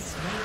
slain.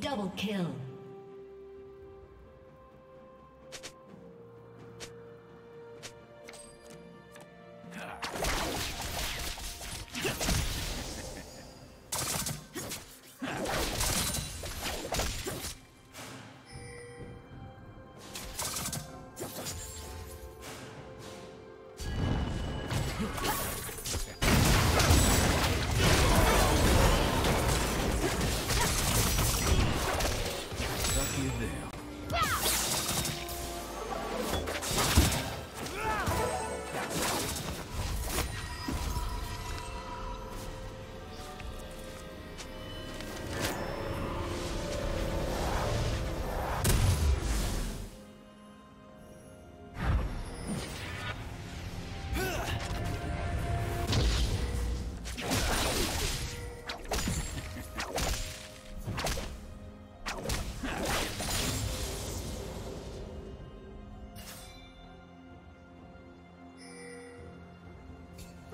Double kill.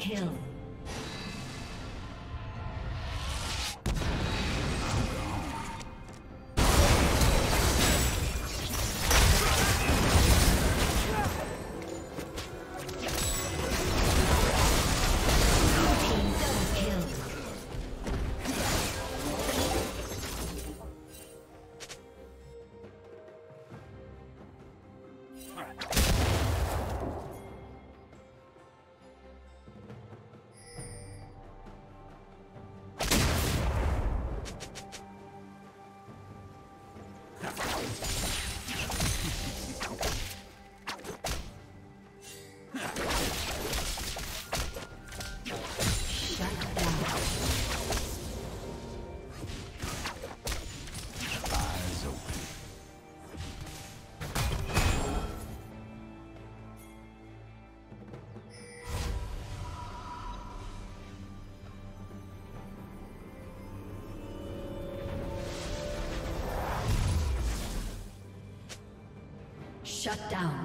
Kill. Shut down.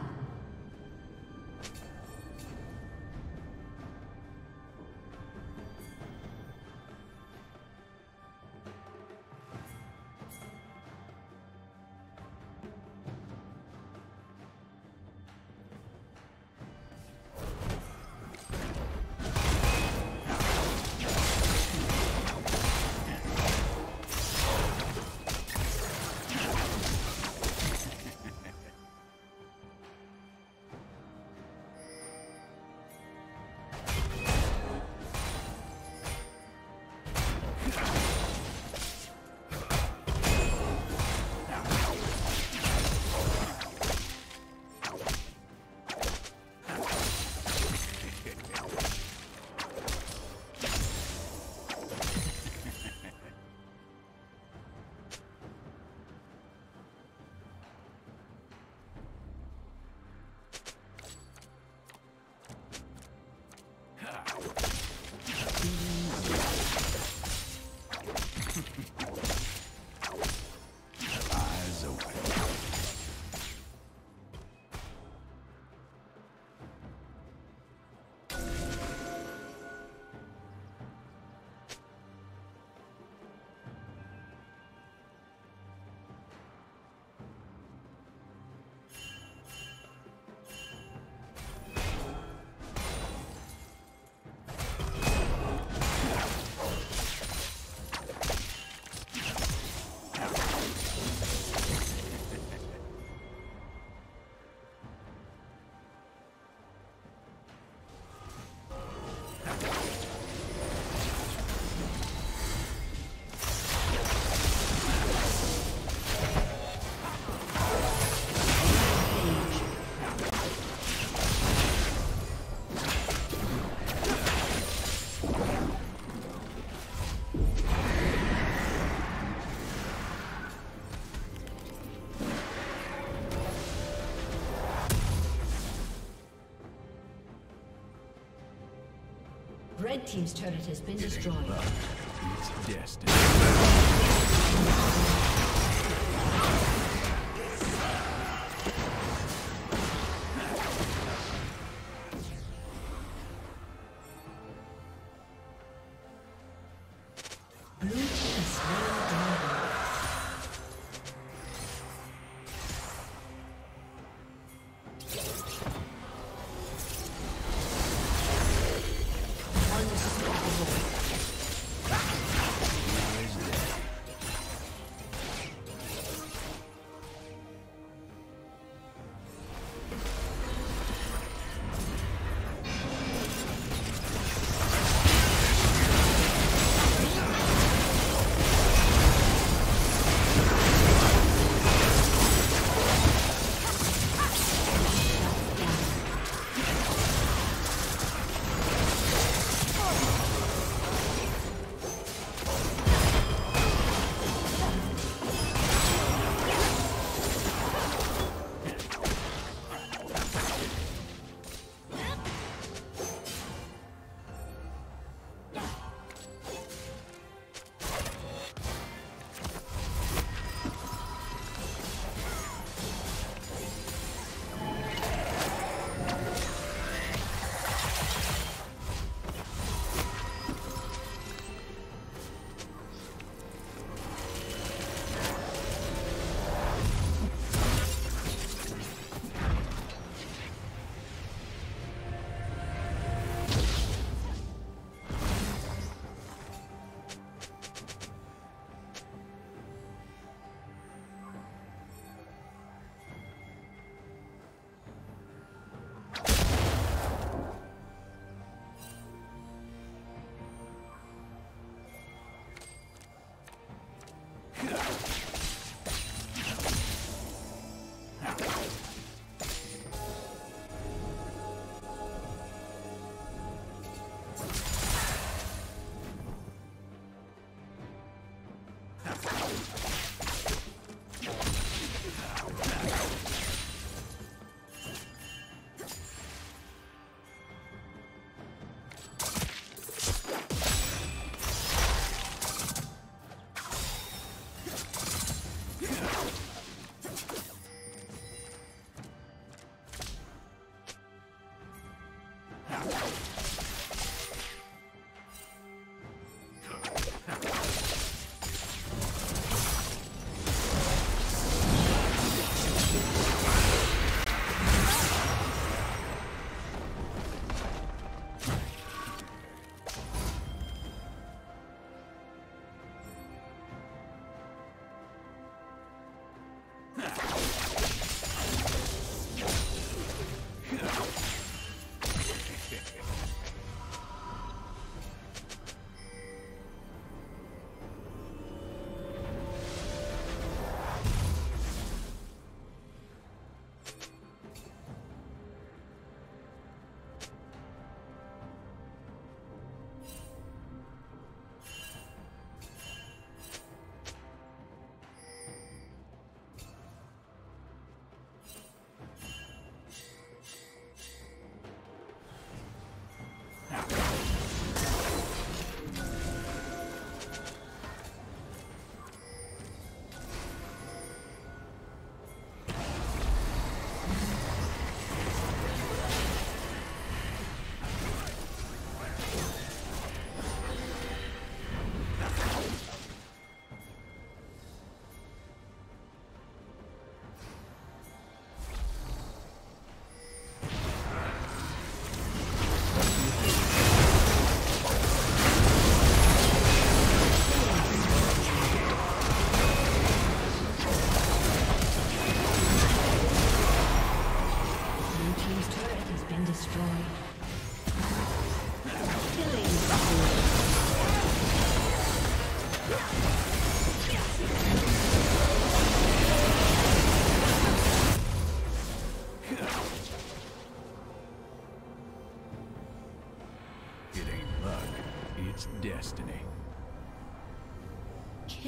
Red Team's turret has been destroyed. It's destiny.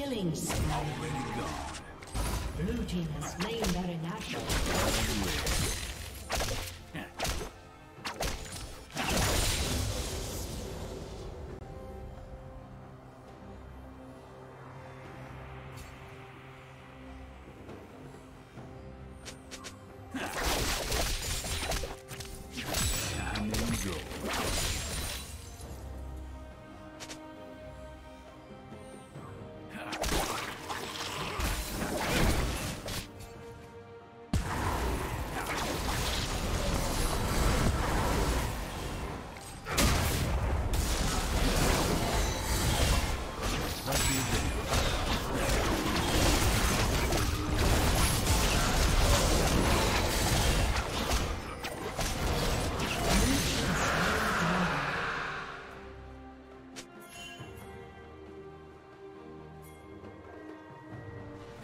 Killing spree. Already gone. Blue team has slain Baron Nashor.